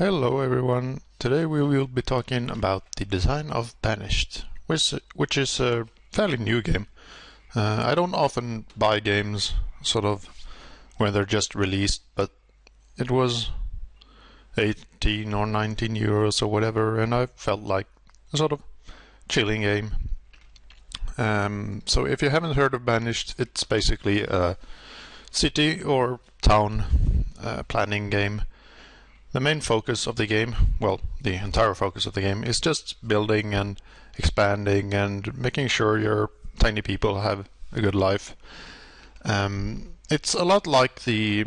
Hello everyone. Today we will be talking about the design of Banished, which, which is a fairly new game. Uh, I don't often buy games sort of when they're just released, but it was 18 or 19 euros or whatever, and I felt like a sort of chilling game. Um, so if you haven't heard of Banished, it's basically a city or town uh, planning game the main focus of the game, well, the entire focus of the game, is just building and expanding and making sure your tiny people have a good life. Um, it's a lot like the,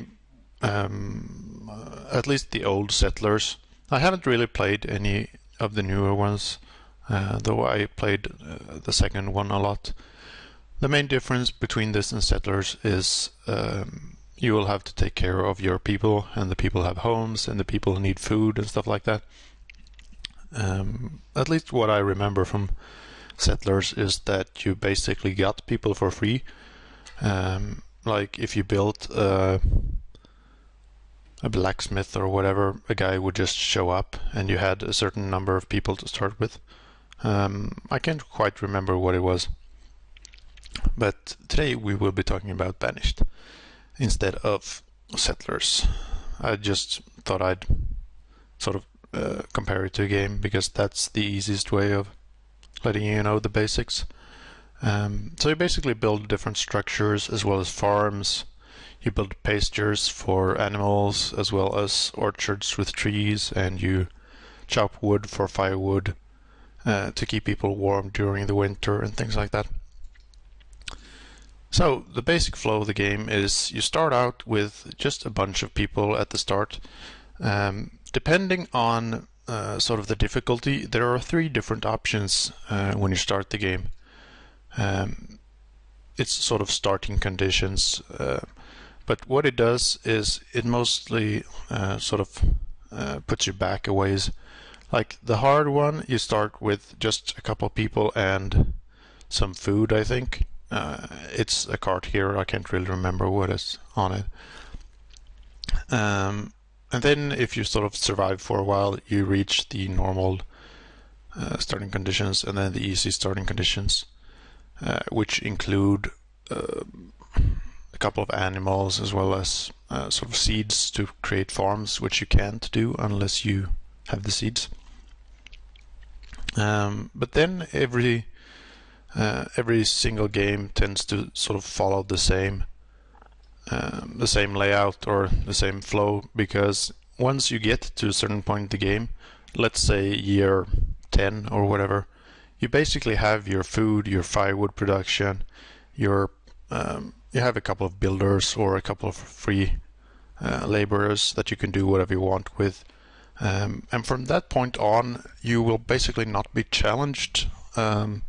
um, uh, at least the old Settlers. I haven't really played any of the newer ones, uh, though I played uh, the second one a lot. The main difference between this and Settlers is um, you will have to take care of your people, and the people have homes, and the people need food and stuff like that. Um, at least what I remember from settlers is that you basically got people for free. Um, like if you built a, a blacksmith or whatever, a guy would just show up, and you had a certain number of people to start with. Um, I can't quite remember what it was. But today we will be talking about Banished instead of settlers. I just thought I'd sort of uh, compare it to a game because that's the easiest way of letting you know the basics. Um, so you basically build different structures as well as farms. You build pastures for animals as well as orchards with trees, and you chop wood for firewood uh, to keep people warm during the winter and things like that. So the basic flow of the game is you start out with just a bunch of people at the start. Um, depending on uh, sort of the difficulty, there are three different options uh, when you start the game. Um, it's sort of starting conditions, uh, but what it does is it mostly uh, sort of uh, puts you back a ways. Like the hard one, you start with just a couple people and some food, I think. Uh, it's a card here. I can't really remember what is on it. Um, and then if you sort of survive for a while, you reach the normal uh, starting conditions and then the easy starting conditions, uh, which include uh, a couple of animals as well as uh, sort of seeds to create farms, which you can't do unless you have the seeds. Um, but then every uh, every single game tends to sort of follow the same um, the same layout or the same flow because once you get to a certain point in the game, let's say year 10 or whatever, you basically have your food, your firewood production, your um, you have a couple of builders or a couple of free uh, laborers that you can do whatever you want with. Um, and from that point on, you will basically not be challenged um,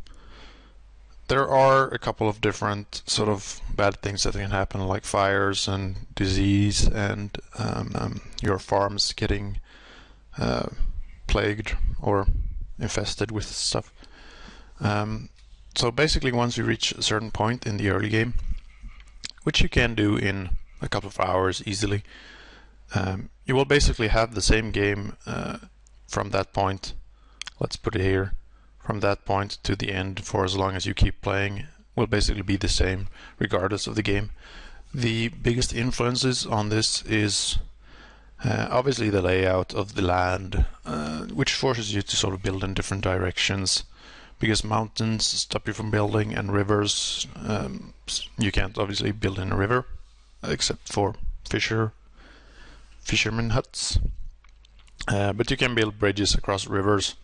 there are a couple of different sort of bad things that can happen, like fires and disease, and um, um, your farms getting uh, plagued or infested with stuff. Um, so basically, once you reach a certain point in the early game, which you can do in a couple of hours easily, um, you will basically have the same game uh, from that point. Let's put it here from that point to the end for as long as you keep playing will basically be the same regardless of the game. The biggest influences on this is uh, obviously the layout of the land, uh, which forces you to sort of build in different directions because mountains stop you from building and rivers um, you can't obviously build in a river except for fisher fishermen huts uh, but you can build bridges across rivers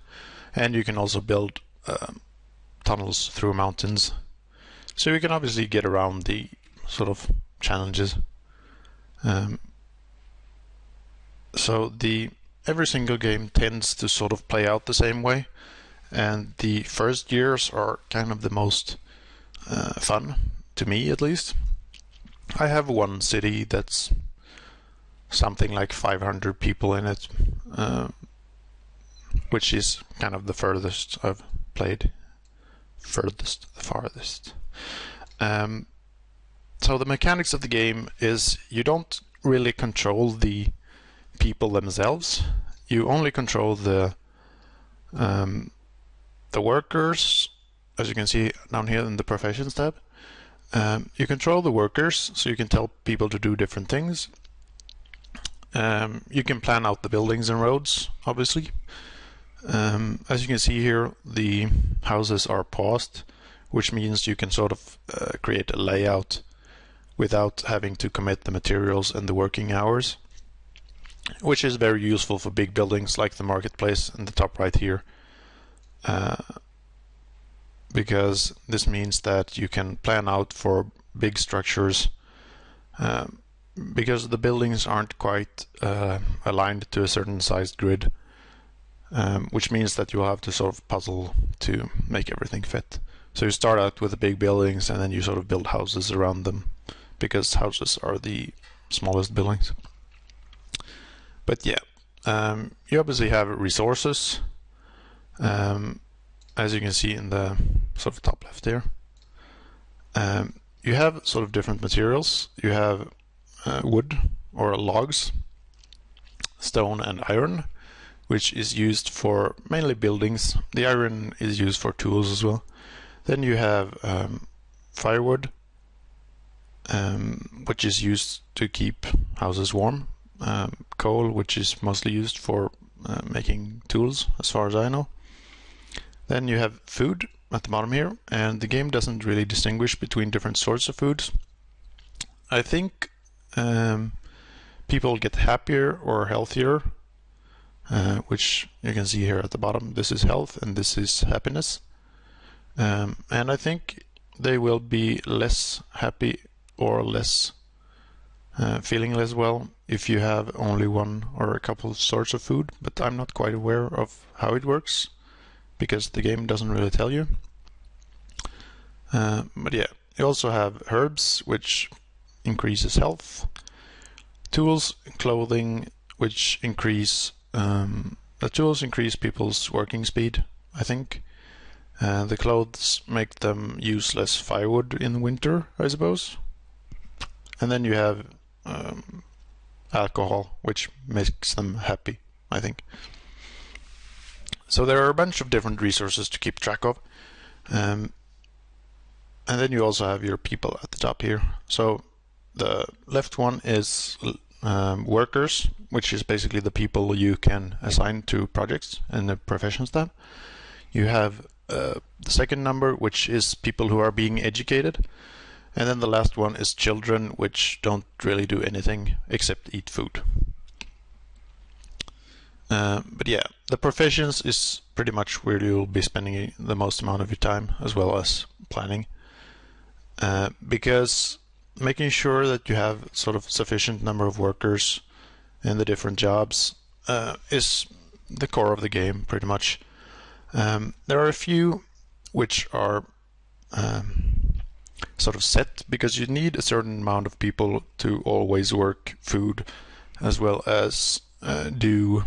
and you can also build um, tunnels through mountains. So you can obviously get around the sort of challenges. Um, so the every single game tends to sort of play out the same way, and the first years are kind of the most uh, fun to me, at least. I have one city that's something like 500 people in it. Uh, which is kind of the furthest I've played. Furthest, the farthest. Um, so the mechanics of the game is you don't really control the people themselves. you only control the um, the workers, as you can see down here in the professions tab. Um, you control the workers, so you can tell people to do different things. Um, you can plan out the buildings and roads, obviously. Um, as you can see here, the houses are paused, which means you can sort of uh, create a layout without having to commit the materials and the working hours, which is very useful for big buildings like the marketplace in the top right here. Uh, because this means that you can plan out for big structures uh, because the buildings aren't quite uh, aligned to a certain sized grid um, which means that you'll have to sort of puzzle to make everything fit so you start out with the big buildings and then you sort of build houses around them because houses are the smallest buildings but yeah um, you obviously have resources um, as you can see in the sort of top left here. Um, you have sort of different materials. You have uh, wood or logs, stone and iron, which is used for mainly buildings. The iron is used for tools as well. Then you have um, firewood, um, which is used to keep houses warm. Um, coal, which is mostly used for uh, making tools, as far as I know. Then you have food at the bottom here, and the game doesn't really distinguish between different sorts of foods. I think um, people get happier or healthier, uh, which you can see here at the bottom. This is health and this is happiness. Um, and I think they will be less happy or less uh, feeling less well if you have only one or a couple sorts of food, but I'm not quite aware of how it works because the game doesn't really tell you. Uh, but yeah, you also have herbs, which increases health, tools, clothing, which increase um, the tools increase people's working speed. I think uh, the clothes make them use less firewood in winter, I suppose. And then you have um, alcohol, which makes them happy. I think. So there are a bunch of different resources to keep track of. Um, and then you also have your people at the top here. So the left one is um, workers, which is basically the people you can assign to projects in the professions tab. You have uh, the second number, which is people who are being educated. And then the last one is children, which don't really do anything except eat food. Uh, but yeah, the professions is pretty much where you'll be spending the most amount of your time as well as planning. Uh, because making sure that you have sort of sufficient number of workers in the different jobs uh, is the core of the game pretty much. Um, there are a few which are um, sort of set because you need a certain amount of people to always work food as well as uh, do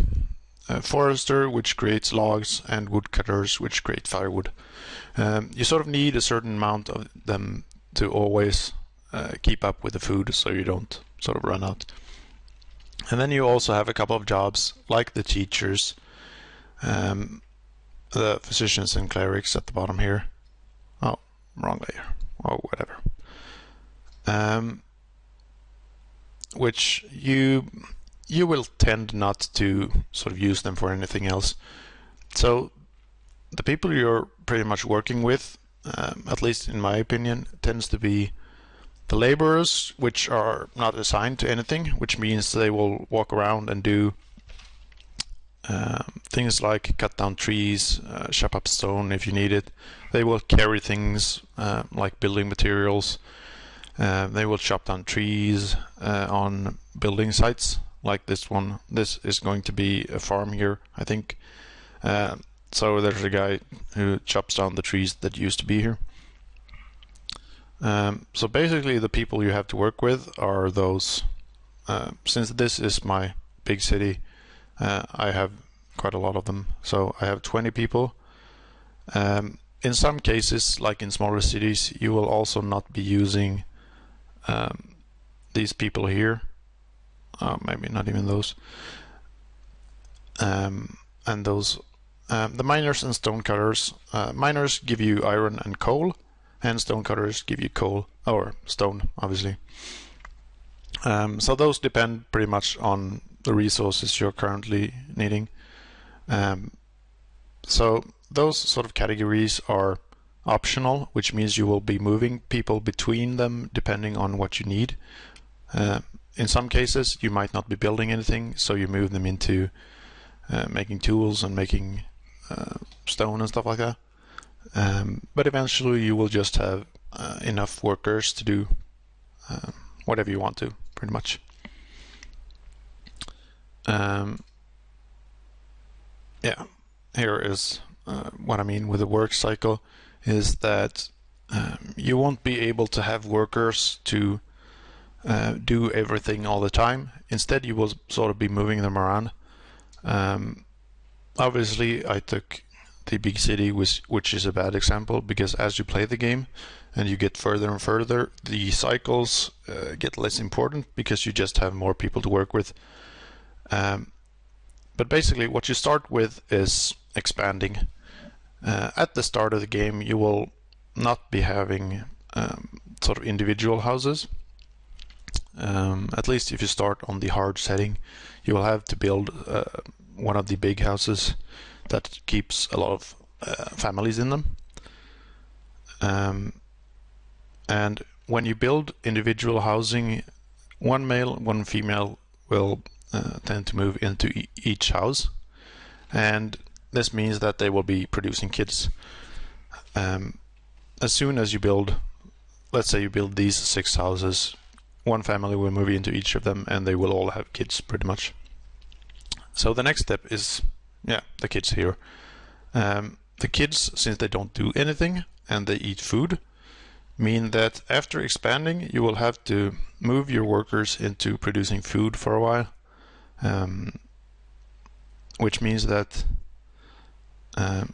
uh, forester, which creates logs, and woodcutters, which create firewood. Um, you sort of need a certain amount of them to always uh, keep up with the food so you don't sort of run out. And then you also have a couple of jobs like the teachers, um, the physicians and clerics at the bottom here. Oh, wrong layer. Oh, whatever. Um, which you you will tend not to sort of use them for anything else. So the people you're pretty much working with, um, at least in my opinion, tends to be the laborers, which are not assigned to anything, which means they will walk around and do uh, things like cut down trees, uh, chop up stone if you need it. They will carry things uh, like building materials. Uh, they will chop down trees uh, on building sites like this one. This is going to be a farm here, I think. Uh, so there's a guy who chops down the trees that used to be here. Um, so basically the people you have to work with are those, uh, since this is my big city, uh, I have quite a lot of them. So I have 20 people. Um, in some cases, like in smaller cities, you will also not be using um, these people here uh, maybe not even those. Um, and those, um, the miners and stonecutters, uh, miners give you iron and coal, and stonecutters give you coal, or stone, obviously. Um, so those depend pretty much on the resources you're currently needing. Um, so those sort of categories are optional, which means you will be moving people between them depending on what you need. Uh, in some cases, you might not be building anything, so you move them into uh, making tools and making uh, stone and stuff like that. Um, but eventually, you will just have uh, enough workers to do uh, whatever you want to, pretty much. Um, yeah, here is uh, what I mean with the work cycle is that um, you won't be able to have workers to uh, do everything all the time. Instead, you will sort of be moving them around. Um, obviously, I took the big city, which, which is a bad example because as you play the game and you get further and further, the cycles uh, get less important because you just have more people to work with. Um, but basically, what you start with is expanding. Uh, at the start of the game, you will not be having um, sort of individual houses. Um, at least if you start on the hard setting, you will have to build uh, one of the big houses that keeps a lot of uh, families in them. Um, and when you build individual housing, one male, one female will uh, tend to move into e each house. And this means that they will be producing kids. Um, as soon as you build, let's say you build these six houses, one family will move into each of them and they will all have kids pretty much. So the next step is, yeah, the kids here. Um, the kids, since they don't do anything and they eat food, mean that after expanding, you will have to move your workers into producing food for a while. Um, which means that um,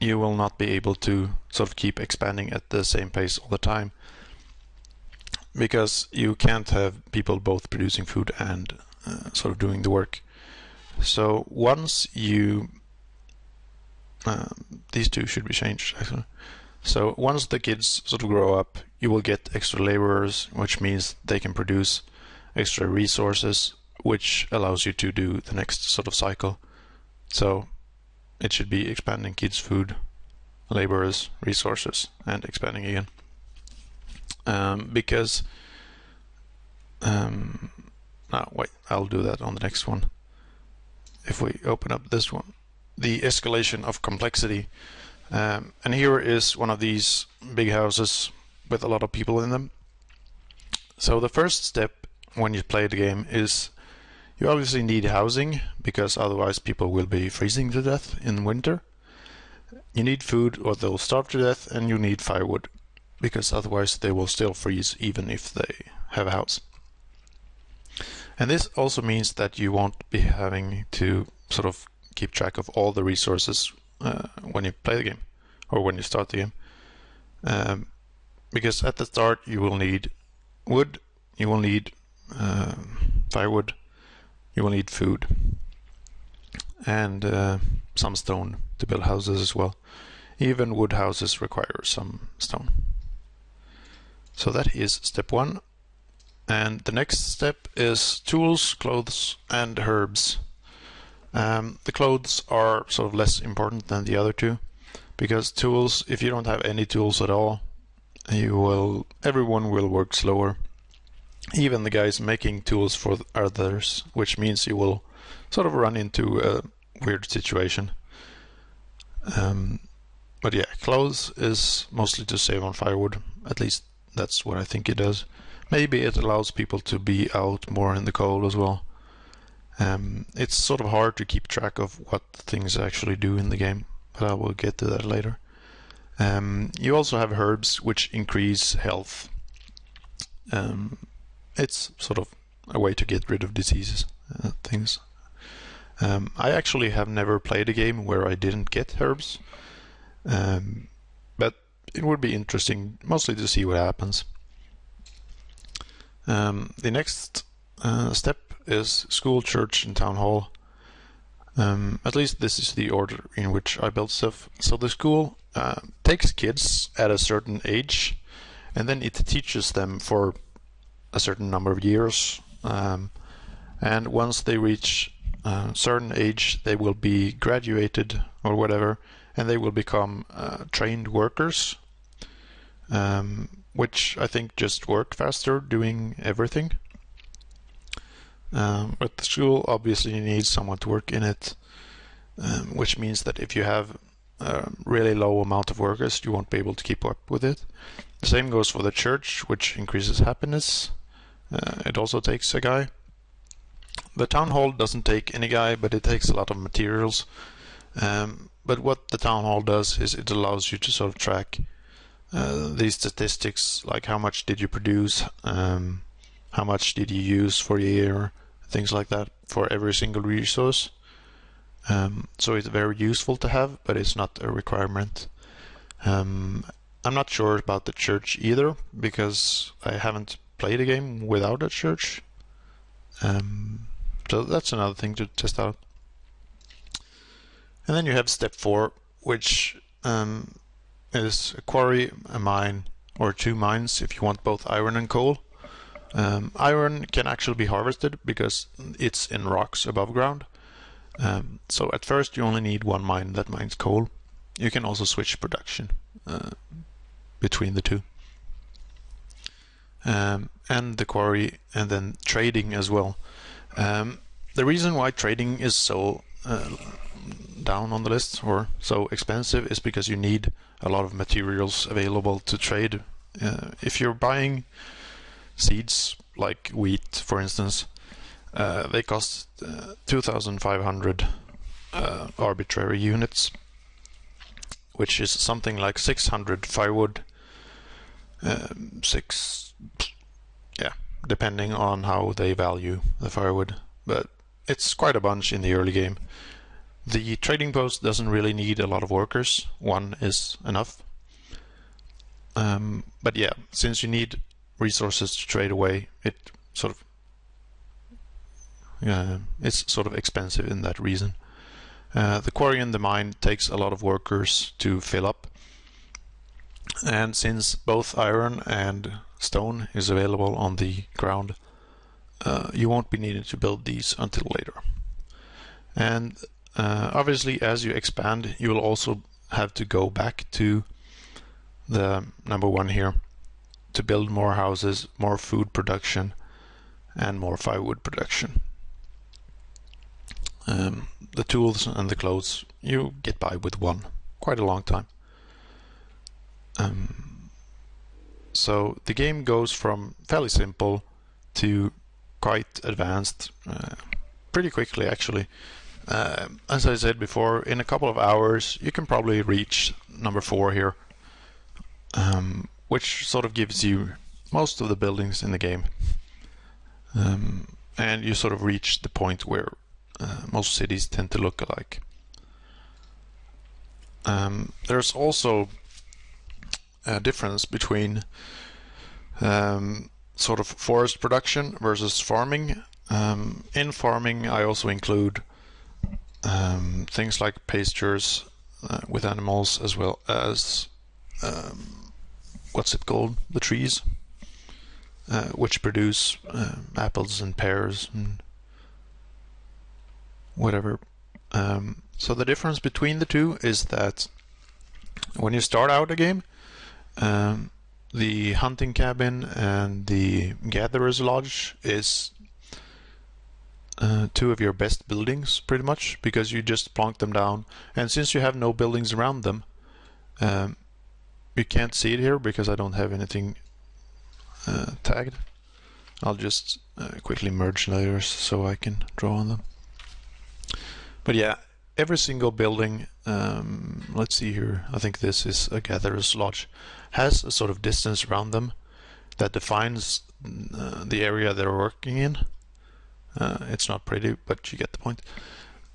you will not be able to sort of keep expanding at the same pace all the time because you can't have people both producing food and uh, sort of doing the work. So once you uh, these two should be changed actually. So once the kids sort of grow up, you will get extra laborers, which means they can produce extra resources, which allows you to do the next sort of cycle. So it should be expanding kids' food, laborers, resources, and expanding again. Um, because, um, no, wait, I'll do that on the next one. If we open up this one, the escalation of complexity. Um, and here is one of these big houses with a lot of people in them. So the first step when you play the game is you obviously need housing because otherwise people will be freezing to death in winter. You need food or they'll starve to death and you need firewood because otherwise they will still freeze even if they have a house. And this also means that you won't be having to sort of keep track of all the resources uh, when you play the game or when you start the game. Um, because at the start you will need wood, you will need uh, firewood, you will need food and uh, some stone to build houses as well. Even wood houses require some stone. So that is step one. And the next step is tools, clothes, and herbs. Um, the clothes are sort of less important than the other two because tools, if you don't have any tools at all, you will everyone will work slower even the guys making tools for others, which means you will sort of run into a weird situation. Um, but yeah, clothes is mostly to save on firewood. At least that's what I think it does. Maybe it allows people to be out more in the cold as well. Um, it's sort of hard to keep track of what things actually do in the game, but I will get to that later. Um, you also have herbs which increase health. Um, it's sort of a way to get rid of diseases, uh, things. Um, I actually have never played a game where I didn't get herbs, um, but it would be interesting, mostly to see what happens. Um, the next uh, step is school, church, and town hall. Um, at least this is the order in which I build stuff. So the school uh, takes kids at a certain age, and then it teaches them for a certain number of years. Um, and once they reach a certain age, they will be graduated or whatever, and they will become uh, trained workers, um, which I think just work faster doing everything. Um, but the school obviously needs someone to work in it, um, which means that if you have a really low amount of workers, you won't be able to keep up with it. The same goes for the church, which increases happiness. Uh, it also takes a guy. The town hall doesn't take any guy, but it takes a lot of materials. Um, but what the town hall does is it allows you to sort of track uh, these statistics, like how much did you produce, um, how much did you use for a year, things like that for every single resource. Um, so it's very useful to have, but it's not a requirement. Um, I'm not sure about the church either because I haven't played a game without a church. Um, so that's another thing to test out. And then you have step four, which um, is a quarry, a mine, or two mines if you want both iron and coal. Um, iron can actually be harvested because it's in rocks above ground. Um, so at first you only need one mine that mines coal. You can also switch production uh, between the two. Um, and the quarry and then trading as well. Um, the reason why trading is so uh, down on the list or so expensive is because you need a lot of materials available to trade. Uh, if you're buying seeds like wheat, for instance, uh, they cost uh, 2,500 uh, arbitrary units, which is something like 600 firewood, um, six, yeah, depending on how they value the firewood, but it's quite a bunch in the early game. The trading post doesn't really need a lot of workers. One is enough. Um, but yeah, since you need resources to trade away, it sort of uh, it's sort of expensive in that reason. Uh, the quarry and the mine takes a lot of workers to fill up. And since both iron and stone is available on the ground, uh, you won't be needing to build these until later. And uh, obviously, as you expand, you will also have to go back to the number one here to build more houses, more food production, and more firewood production. Um, the tools and the clothes, you get by with one quite a long time. Um, so the game goes from fairly simple to quite advanced uh, pretty quickly actually. Uh, as I said before, in a couple of hours you can probably reach number four here, um, which sort of gives you most of the buildings in the game. Um, and you sort of reach the point where uh, most cities tend to look alike. Um, there's also a difference between um, sort of forest production versus farming. Um, in farming, I also include um, things like pastures uh, with animals as well as um, what's it called? The trees, uh, which produce uh, apples and pears and whatever. Um, so the difference between the two is that when you start out a game, um, the hunting cabin and the gatherer's lodge is uh, two of your best buildings pretty much because you just plonk them down. And since you have no buildings around them um, you can't see it here because I don't have anything uh, tagged. I'll just uh, quickly merge layers so I can draw on them. But yeah every single building um, let's see here. I think this is a gatherer's lodge. Has a sort of distance around them that defines uh, the area they're working in uh, it's not pretty, but you get the point.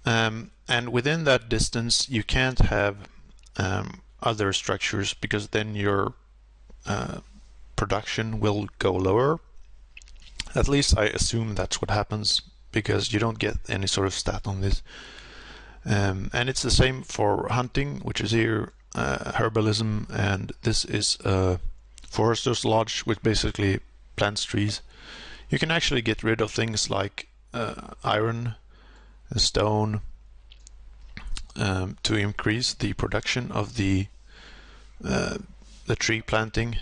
Um, and within that distance, you can't have um, other structures because then your uh, production will go lower. At least I assume that's what happens because you don't get any sort of stat on this. Um, and it's the same for hunting, which is here uh, herbalism, and this is a forester's lodge, which basically plants trees. You can actually get rid of things like uh, iron, stone, um, to increase the production of the uh, the tree planting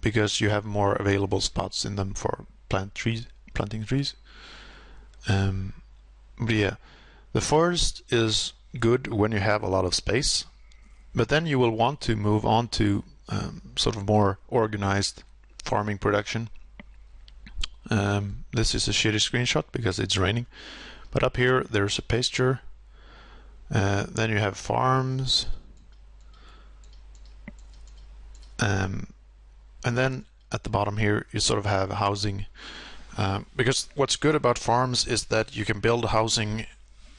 because you have more available spots in them for plant trees, planting trees. Um, but yeah, the forest is good when you have a lot of space, but then you will want to move on to um, sort of more organized farming production. Um, this is a shitty screenshot because it's raining, but up here there's a pasture. Uh, then you have farms. Um, and then at the bottom here you sort of have housing um, because what's good about farms is that you can build housing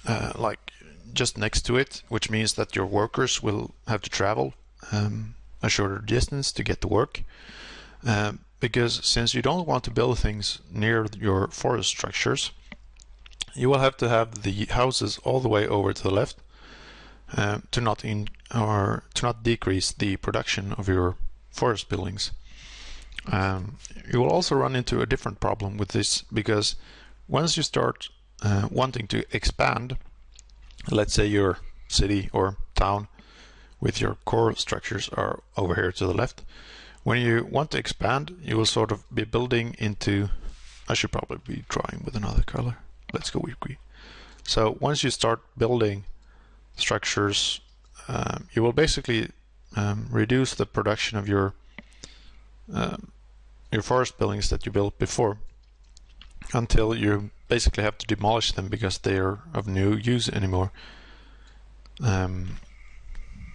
uh, like just next to it which means that your workers will have to travel um, a shorter distance to get to work um, because since you don't want to build things near your forest structures you will have to have the houses all the way over to the left uh, to not in or to not decrease the production of your forest buildings um, you will also run into a different problem with this because once you start uh, wanting to expand, let's say your city or town with your core structures are over here to the left. When you want to expand, you will sort of be building into, I should probably be drawing with another color. Let's go with green. So once you start building structures, um, you will basically um, reduce the production of your um, your forest buildings that you built before until you basically have to demolish them because they are of no use anymore. Um,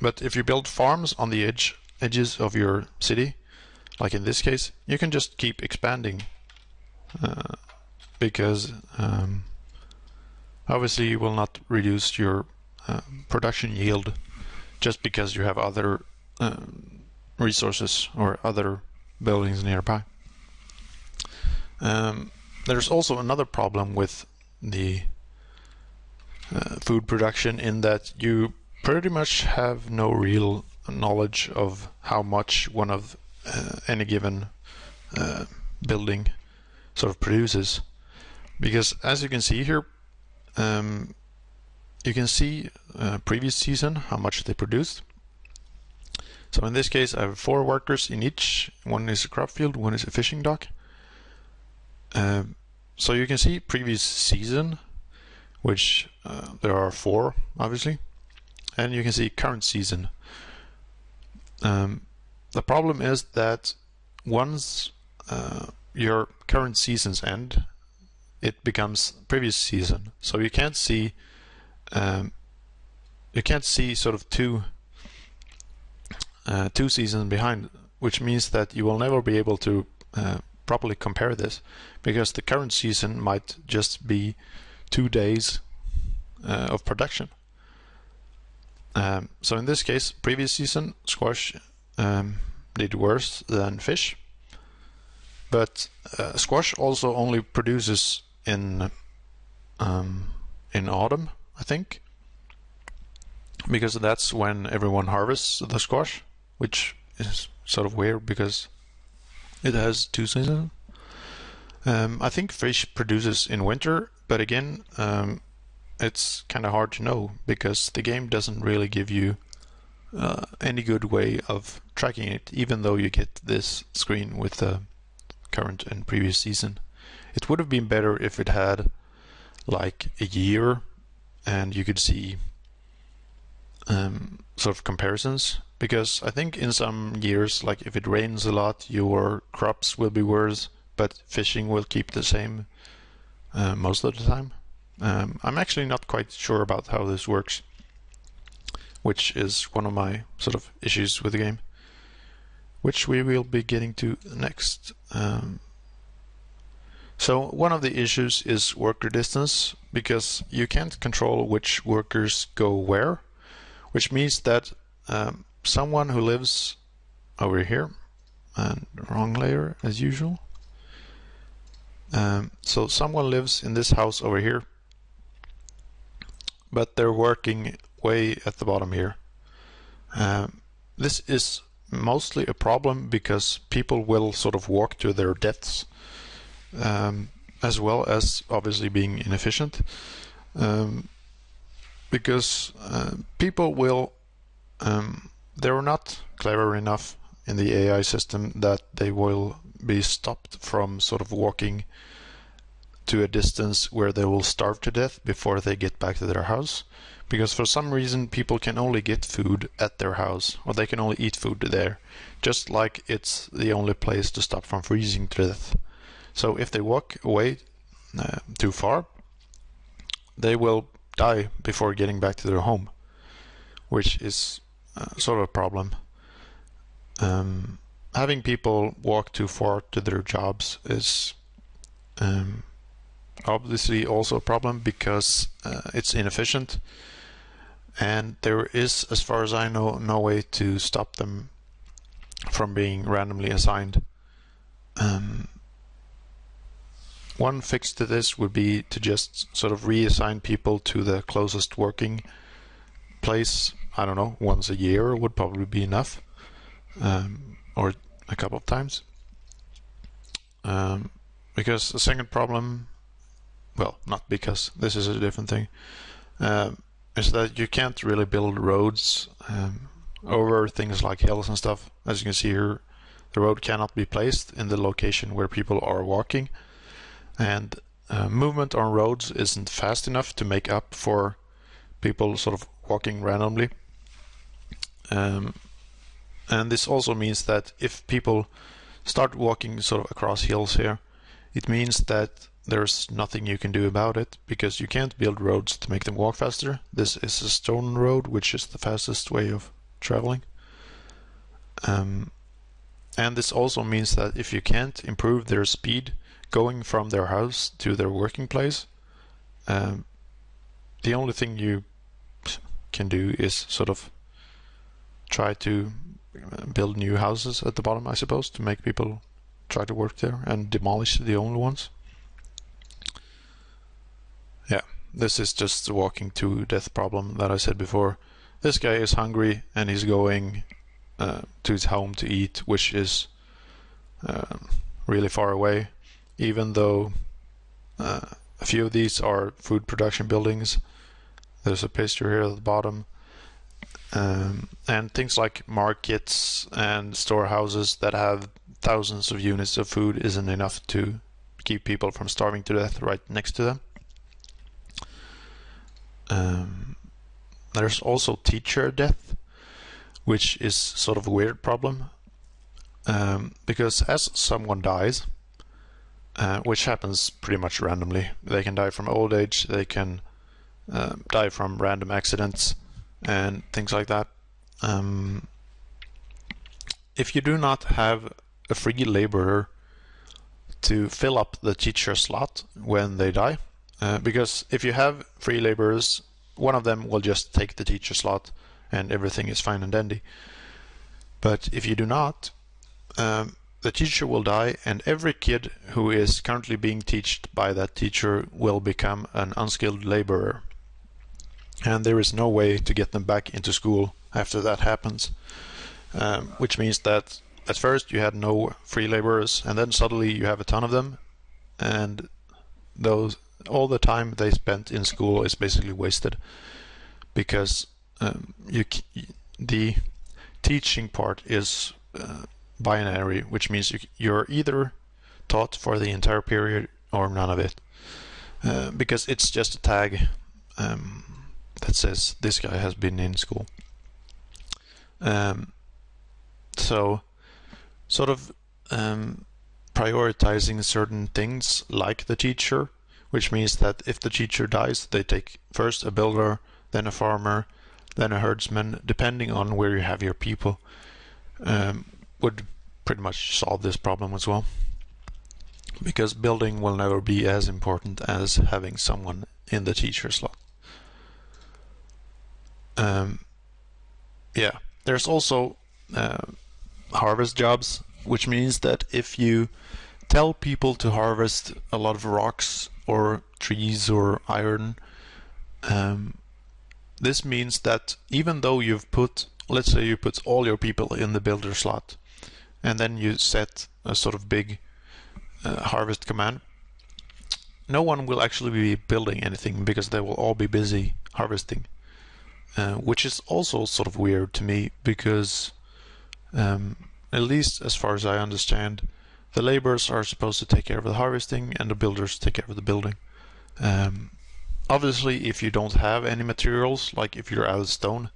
but if you build farms on the edge edges of your city, like in this case, you can just keep expanding uh, because um, obviously you will not reduce your uh, production yield just because you have other uh, resources or other buildings nearby. Um, there's also another problem with the uh, food production in that you pretty much have no real knowledge of how much one of uh, any given uh, building sort of produces because as you can see here um, you can see uh, previous season how much they produced so in this case, I have four workers in each. One is a crop field, one is a fishing dock. Um, so you can see previous season, which uh, there are four, obviously. And you can see current season. Um, the problem is that once uh, your current seasons end, it becomes previous season. So you can't see um, you can't see sort of two uh, two seasons behind, which means that you will never be able to uh, properly compare this because the current season might just be two days uh, of production. Um, so in this case, previous season, squash um, did worse than fish, but uh, squash also only produces in um, in autumn, I think, because that's when everyone harvests the squash which is sort of weird because it has two seasons. Um, I think fish produces in winter, but again, um, it's kind of hard to know because the game doesn't really give you uh, any good way of tracking it, even though you get this screen with the current and previous season. It would have been better if it had like a year and you could see um, sort of comparisons because I think in some years, like if it rains a lot, your crops will be worse, but fishing will keep the same uh, most of the time. Um, I'm actually not quite sure about how this works, which is one of my sort of issues with the game, which we will be getting to next. Um, so one of the issues is worker distance, because you can't control which workers go where, which means that um, someone who lives over here and wrong layer as usual um, so someone lives in this house over here but they're working way at the bottom here. Um, this is mostly a problem because people will sort of walk to their deaths, um, as well as obviously being inefficient. Um, because uh, people will, um, they're not clever enough in the AI system that they will be stopped from sort of walking to a distance where they will starve to death before they get back to their house. Because for some reason, people can only get food at their house, or they can only eat food there, just like it's the only place to stop from freezing to death. So if they walk away uh, too far, they will die before getting back to their home, which is uh, sort of a problem. Um, having people walk too far to their jobs is um, obviously also a problem because uh, it's inefficient. And there is as far as I know no way to stop them from being randomly assigned. Um, one fix to this would be to just sort of reassign people to the closest working place. I don't know once a year would probably be enough um, or a couple of times. Um, because the second problem well, not because this is a different thing, um, is that you can't really build roads um, over things like hills and stuff. As you can see here, the road cannot be placed in the location where people are walking, and uh, movement on roads isn't fast enough to make up for people sort of walking randomly. Um, and this also means that if people start walking sort of across hills here, it means that there's nothing you can do about it because you can't build roads to make them walk faster. This is a stone road, which is the fastest way of traveling. Um, and this also means that if you can't improve their speed going from their house to their working place, um, the only thing you can do is sort of try to uh, build new houses at the bottom, I suppose, to make people try to work there and demolish the old ones. Yeah, this is just the walking to death problem that I said before. This guy is hungry and he's going uh, to his home to eat, which is uh, really far away, even though uh, a few of these are food production buildings. There's a picture here at the bottom. Um, and things like markets and storehouses that have thousands of units of food isn't enough to keep people from starving to death right next to them. Um, there's also teacher death, which is sort of a weird problem. Um, because as someone dies, uh, which happens pretty much randomly, they can die from old age, they can uh, die from random accidents, and things like that. Um, if you do not have a free laborer to fill up the teacher slot when they die, uh, because if you have free laborers, one of them will just take the teacher slot and everything is fine and dandy. But if you do not, um, the teacher will die and every kid who is currently being taught by that teacher will become an unskilled laborer. And there is no way to get them back into school after that happens. Um, which means that at first you had no free laborers and then suddenly you have a ton of them and those all the time they spent in school is basically wasted because um, you the teaching part is uh, binary, which means you, you're either taught for the entire period or none of it, uh, because it's just a tag um, that says this guy has been in school. Um, so, sort of um, prioritizing certain things like the teacher which means that if the teacher dies, they take first a builder, then a farmer, then a herdsman, depending on where you have your people, um, would pretty much solve this problem as well. Because building will never be as important as having someone in the teacher slot. Um, yeah, there's also uh, harvest jobs, which means that if you tell people to harvest a lot of rocks or trees or iron, um, this means that even though you've put, let's say you put all your people in the builder slot, and then you set a sort of big uh, harvest command, no one will actually be building anything because they will all be busy harvesting. Uh, which is also sort of weird to me because, um, at least as far as I understand, the laborers are supposed to take care of the harvesting and the builders take care of the building. Um, obviously, if you don't have any materials, like if you're out of stone,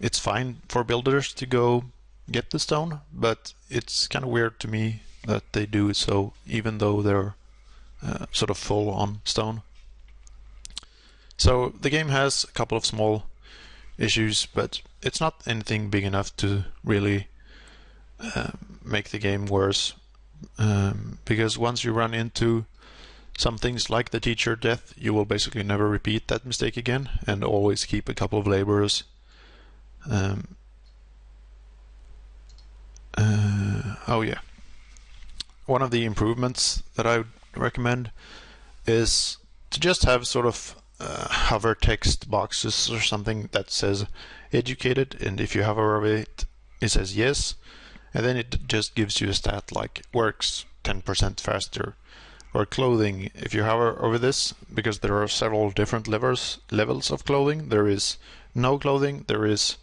it's fine for builders to go get the stone, but it's kind of weird to me that they do so, even though they're uh, sort of full on stone. So the game has a couple of small issues, but it's not anything big enough to really uh, make the game worse. Um, because once you run into some things like the teacher death, you will basically never repeat that mistake again and always keep a couple of laborers. Um, uh, oh yeah. One of the improvements that I would recommend is to just have sort of uh, hover text boxes or something that says educated and if you hover over it it says yes and then it just gives you a stat like works 10% faster. Or clothing if you hover over this because there are several different levels levels of clothing there is no clothing there is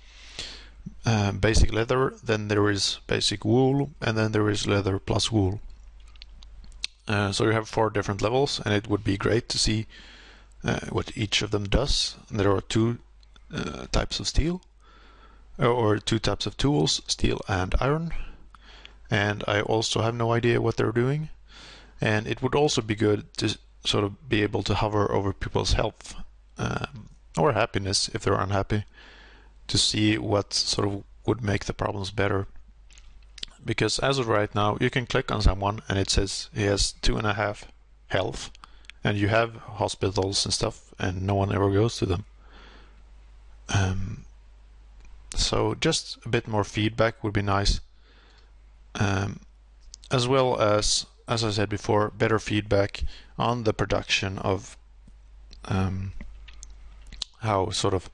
uh, basic leather then there is basic wool and then there is leather plus wool. Uh, so you have four different levels and it would be great to see uh, what each of them does. And there are two uh, types of steel or two types of tools steel and iron and I also have no idea what they're doing and it would also be good to sort of be able to hover over people's health um, or happiness if they're unhappy to see what sort of would make the problems better. Because as of right now, you can click on someone and it says he has two and a half health, and you have hospitals and stuff, and no one ever goes to them. Um, so just a bit more feedback would be nice. Um, as well as as I said before, better feedback on the production of um, how sort of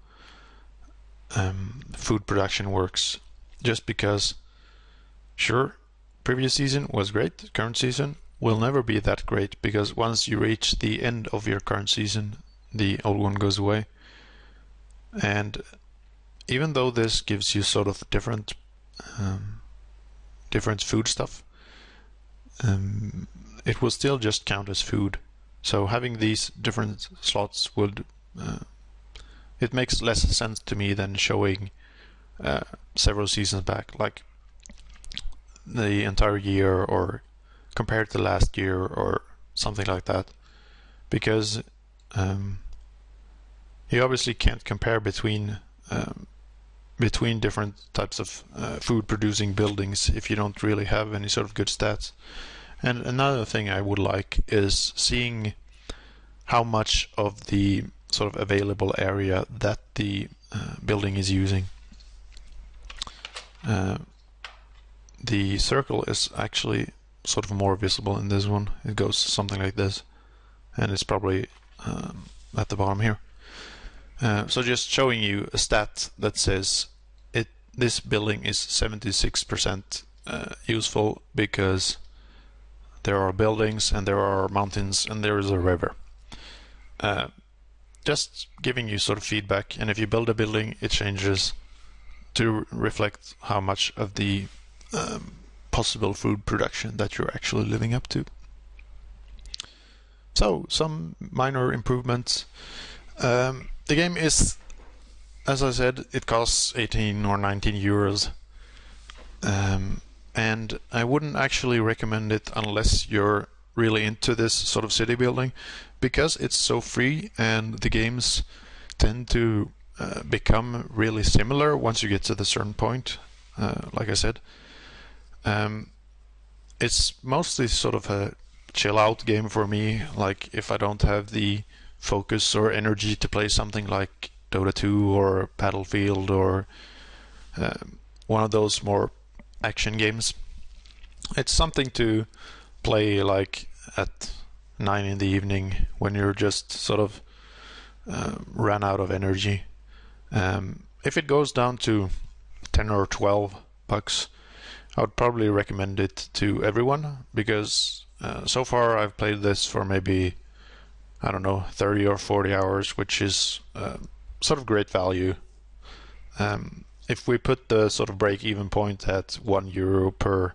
um, food production works. Just because, sure, previous season was great, current season will never be that great because once you reach the end of your current season, the old one goes away. And even though this gives you sort of different um, different food stuff, um, it will still just count as food. So having these different slots would uh, it makes less sense to me than showing uh, several seasons back, like the entire year or compared to last year or something like that, because um, you obviously can't compare between um, between different types of uh, food producing buildings if you don't really have any sort of good stats. And another thing I would like is seeing how much of the sort of available area that the uh, building is using. Uh, the circle is actually sort of more visible in this one. It goes something like this, and it's probably um, at the bottom here. Uh, so just showing you a stat that says it this building is 76% uh, useful because there are buildings and there are mountains and there is a river. Uh, just giving you sort of feedback and if you build a building it changes to reflect how much of the um, possible food production that you're actually living up to. So some minor improvements. Um, the game is, as I said, it costs 18 or 19 euros. Um, and I wouldn't actually recommend it unless you're really into this sort of city building because it's so free and the games tend to uh, become really similar once you get to the certain point, uh, like I said. Um, it's mostly sort of a chill out game for me, like if I don't have the focus or energy to play something like Dota 2 or Battlefield or uh, one of those more action games. It's something to play like at 9 in the evening when you're just sort of uh, ran out of energy Um, if it goes down to 10 or 12 bucks, I would probably recommend it to everyone because uh, so far I've played this for maybe I don't know 30 or 40 hours, which is uh, sort of great value. Um, if we put the sort of break-even point at one euro per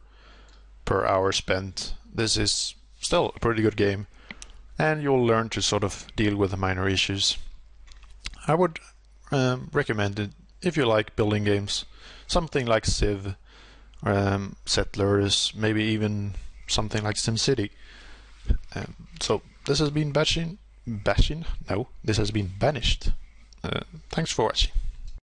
per hour spent, this is still a pretty good game, and you'll learn to sort of deal with the minor issues. I would um, recommend it if you like building games, something like Civ, um, Settlers, maybe even something like SimCity. Um, so this has been bashing, bashing. No, this has been banished. Uh, thanks for watching.